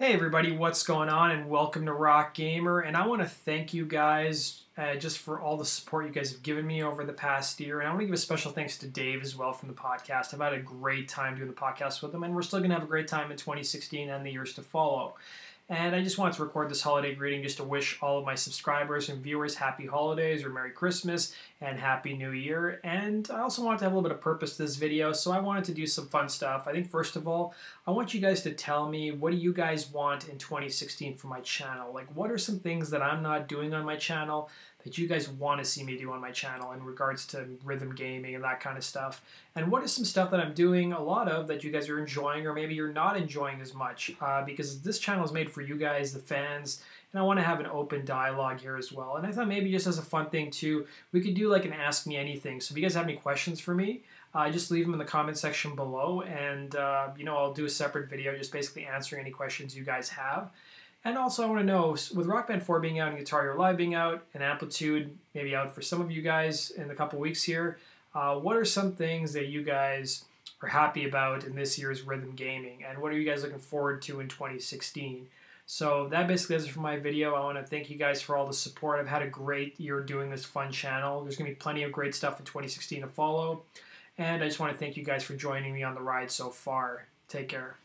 Hey everybody, what's going on? And welcome to Rock Gamer. And I want to thank you guys uh, just for all the support you guys have given me over the past year. And I want to give a special thanks to Dave as well from the podcast. I've had a great time doing the podcast with him, and we're still going to have a great time in 2016 and the years to follow. And I just wanted to record this holiday greeting just to wish all of my subscribers and viewers happy holidays or Merry Christmas and Happy New Year. And I also wanted to have a little bit of purpose to this video, so I wanted to do some fun stuff. I think first of all, I want you guys to tell me what do you guys want in 2016 for my channel? Like what are some things that I'm not doing on my channel that you guys want to see me do on my channel in regards to rhythm gaming and that kind of stuff. And what is some stuff that I'm doing a lot of that you guys are enjoying or maybe you're not enjoying as much uh, because this channel is made for you guys, the fans, and I want to have an open dialogue here as well. And I thought maybe just as a fun thing too, we could do like an Ask Me Anything. So if you guys have any questions for me, uh, just leave them in the comment section below and uh, you know I'll do a separate video just basically answering any questions you guys have. And also, I want to know with Rock Band 4 being out and Guitar Hero Live being out, and Amplitude maybe out for some of you guys in a couple weeks here, uh, what are some things that you guys are happy about in this year's rhythm gaming? And what are you guys looking forward to in 2016? So that basically is it for my video. I want to thank you guys for all the support. I've had a great year doing this fun channel. There's going to be plenty of great stuff in 2016 to follow. And I just want to thank you guys for joining me on the ride so far. Take care.